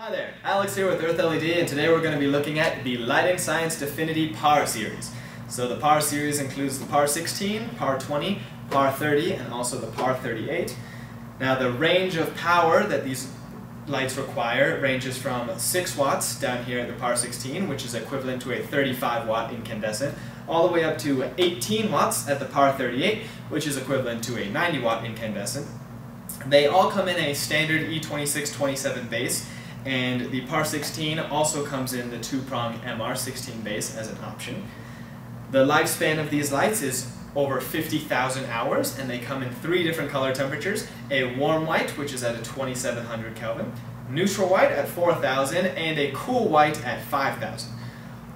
Hi there, Alex here with Earth LED and today we're going to be looking at the Lighting Science Definity PAR Series. So the PAR Series includes the PAR 16, PAR 20, PAR 30 and also the PAR 38. Now the range of power that these lights require ranges from 6 watts down here at the PAR 16 which is equivalent to a 35 watt incandescent all the way up to 18 watts at the PAR 38 which is equivalent to a 90 watt incandescent. They all come in a standard E2627 base and the PAR 16 also comes in the two-prong MR16 base as an option. The lifespan of these lights is over 50,000 hours and they come in three different color temperatures. A warm white, which is at a 2700 Kelvin, neutral white at 4000, and a cool white at 5000.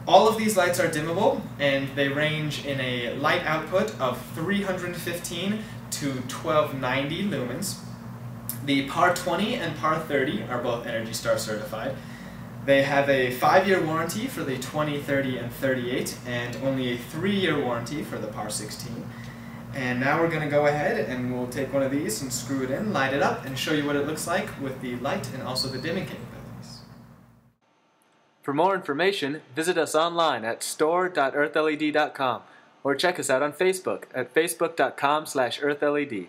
All of these lights are dimmable and they range in a light output of 315 to 1290 lumens. The PAR 20 and PAR 30 are both Energy Star certified. They have a five-year warranty for the 20, 30, and 38, and only a three-year warranty for the PAR 16. And now we're going to go ahead and we'll take one of these and screw it in, light it up, and show you what it looks like with the light and also the dimming capabilities. For more information, visit us online at store.earthled.com or check us out on Facebook at facebook.com slash earthled.